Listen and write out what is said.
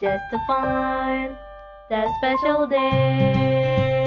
just to find that special day.